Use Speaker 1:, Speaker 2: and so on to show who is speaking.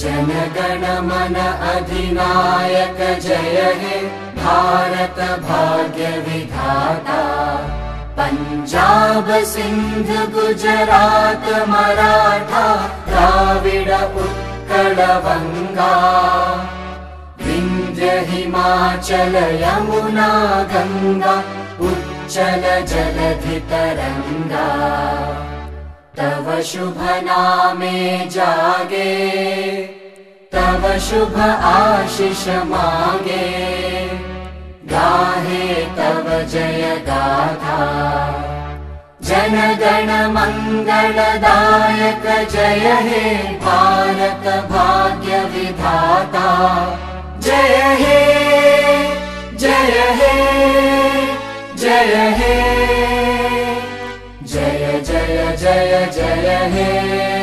Speaker 1: जनगण मन अधिनायक जय हे भारत भाग्य विधाता। पञ्जाब सिन्ध गुजरात मराठा द्राविड उत्कल वङ्गा विन्ध्य हिमाचल यमुना गङ्गा उच्चल जलधि तरङ्गा तव शुभ नामे जागे तव शुभ आशिष मागे। गाहे तव जय गाथा जनगण मङ्गलदायक जय हे भारत भाग्य विधाता। जय हे जय हे जय जय हे।